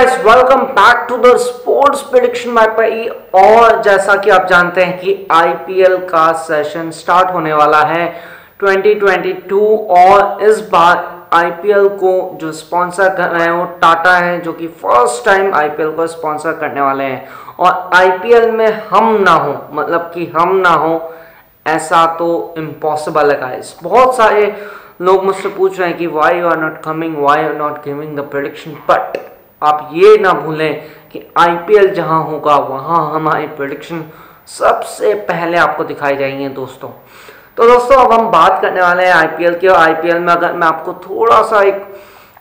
Guys welcome back to the sports prediction पई और जैसा कि आप जानते हैं कि आईपीएल का सेशन स्टार्ट होने वाला है 2022 और इस बार आईपीएल को जो स्पॉन्सर कर रहे हैं वो टाटा है, जो कि फ़र्स्ट टाइम आईपीएल को स्पॉन्सर करने वाले हैं। और आईपीएल में हम ना हो मतलब कि हम ना हो, ऐसा तो इम्पॉसिबल है गाइस बहुत सारे लोग मुझसे पूछ रहे हैं कि why you are not coming why are not giving the prediction but आप ये ना भूलें कि आईपीएल जहाँ होगा, वहाँ हमारी प्रिडिक्शन सबसे पहले आपको दिखाई जाएँगे दोस्तों। तो दोस्तों, अब हम बात करने वाले हैं आईपीएल की। और आईपीएल में अगर मैं आपको थोड़ा सा एक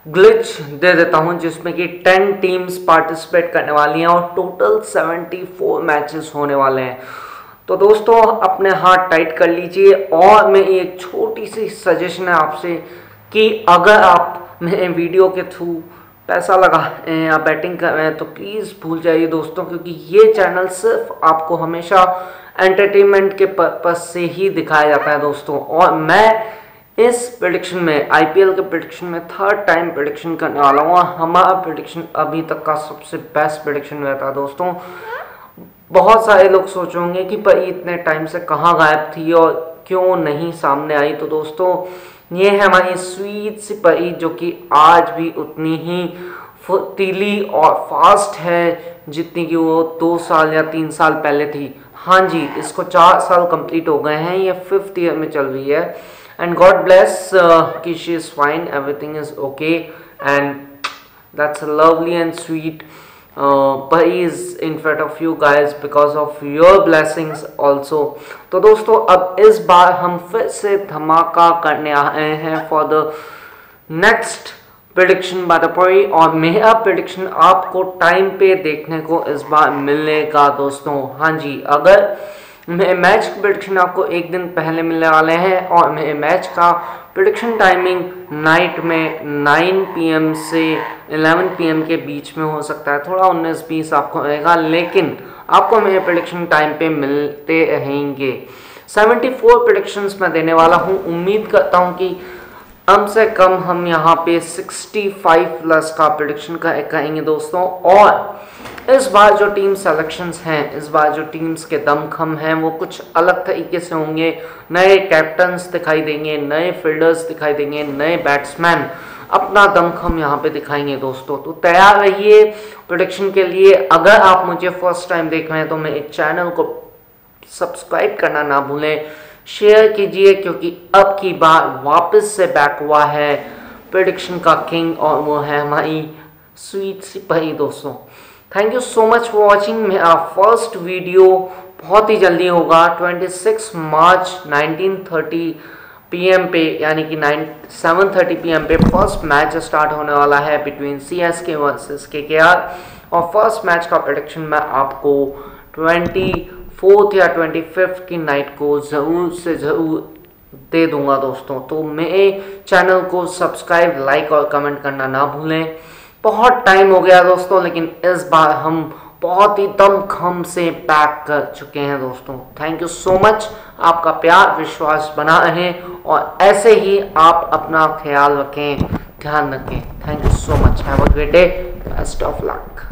ग्लिच दे देता हूँ, जिसमें कि 10 टीम्स पार्टिसिपेट करने वाली हैं और टोटल 74 मैचेस होने वाले हैं। तो दोस्तों, अपने हाथ टाइट कर लीजिए। और मैं एक छोटी सी सजेशन है आपसे कि अगर आप मेरे वीडियो के थ्रू पैसा लगा या बैटिंग कर रहे हैं तो प्लीज़ भूल जाइए दोस्तों, क्योंकि ये चैनल सिर्फ़ आपको हमेशा एंटरटेनमेंट के पर्पज से ही दिखाया जाता है दोस्तों। और मैं इस प्रडिक्शन में आईपीएल के प्रडिक्शन में थर्ड टाइम प्रडिक्शन करने वाला हूँ हमारा प्रडिक्शन अभी तक का सबसे बेस्ट प्रडिक्शन रहता है दोस्तों। बहुत सारे लोग सोचोगे कि भाई इतने टाइम से कहाँ गायब थी, और क्यों नहीं सामने आई? तो दोस्तों, ये है हमारी स्वीट सी परी जो कि आज भी उतनी ही फुर्तीली और फास्ट है जितनी कि वो दो साल या तीन साल पहले थी। हाँ जी, इसको चार साल कंप्लीट हो गए हैं, ये फिफ्थ ईयर में चल रही है। एंड गॉड ब्लेस कि she is fine everything is okay and that's lovely and sweet uh, in front of you guys because of your blessings also तो दोस्तों अब इस बार हम फिर से धमाका करने आए हैं for the next prediction by the परी और मेरा प्रडिक्शन आपको टाइम पे देखने को इस बार मिलने का दोस्तों। हाँ जी अगर मैच की प्रडिक्शन आपको एक दिन पहले मिलने वाले हैं और मैच का प्रडिक्शन टाइमिंग नाइट में 9 पीएम से 11 पीएम के बीच में हो सकता है। थोड़ा उन्नीस बीस आपको आएगा, लेकिन आपको मेरे प्रडिक्शन टाइम पे मिलते रहेंगे। 74 फोर प्रडिक्शंस मैं देने वाला हूँ। उम्मीद करता हूँ कि कम से कम हम यहाँ पे 65 प्लस का प्रिडिक्शन कहेंगे दोस्तों। और इस बार जो टीम सेलेक्शंस हैं, इस बार जो टीम्स के दमखम हैं, वो कुछ अलग तरीके से होंगे। नए कैप्टन्स दिखाई देंगे, नए फील्डर्स दिखाई देंगे, नए बैट्समैन अपना दमखम यहाँ पे दिखाएँगे दोस्तों। तो तैयार रहिए प्रोडिक्शन के लिए। अगर आप मुझे फ़र्स्ट टाइम देख रहे हैं तो मेरे चैनल को सब्सक्राइब करना ना भूलें। शेयर कीजिए, क्योंकि अब की बार वापस से बैक हुआ है। प्रिडिक्शन का किंग और वो है हमारी स्वीट सिपाही दोस्तों। Thank you so much for watching मेरा फ़र्स्ट वीडियो बहुत ही जल्दी होगा 26 मार्च 1930 पीएम पे, यानी कि 9 7:30 पीएम पे फ़र्स्ट मैच स्टार्ट होने वाला है between C S K versus K K R और फ़र्स्ट मैच का प्रोडिक्शन मैं आपको ट्वेंटी फोर्थ या ट्वेंटी फिफ्थ की नाइट को ज़रूर से ज़रूर दे दूँगा दोस्तों। तो मेरे चैनल को सब्सक्राइब लाइक और कमेंट करना ना भूलें। बहुत टाइम हो गया दोस्तों, लेकिन इस बार हम बहुत ही दम खम से पैक कर चुके हैं दोस्तों। थैंक यू सो मच आपका प्यार, विश्वास बना रहे और ऐसे ही आप अपना ख्याल रखें, ध्यान रखें। Thank you so much have a great day best of luck